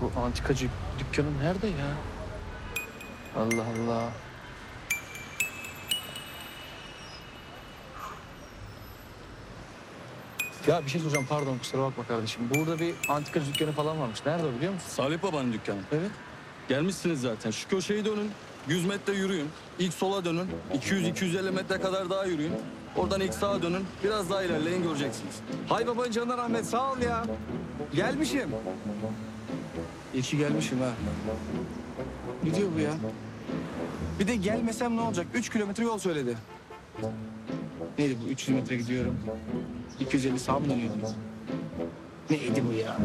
Bu antikacı dükkanı nerede ya? Allah Allah. Ya bir şey soracağım pardon kusura bakma kardeşim. Burada bir antikacı dükkanı falan varmış. Nerede o biliyor musun? Salih Baba'nın dükkanı. Evet. Gelmişsiniz zaten. Şu köşeyi dönün. 100 metre yürüyün. İlk sola dönün. 200-250 metre kadar daha yürüyün. Oradan ilk sağa dönün. Biraz daha ilerleyin göreceksiniz. Hay baba canına rahmet sağ ol ya. Gelmişim. İyi ki gelmişim ha. Ne diyor bu ya? Bir de gelmesem ne olacak? Üç kilometre yol söyledi. Neydi bu? 300 metre gidiyorum. 250 sağ mı dönüyordunuz? Neydi bu ya?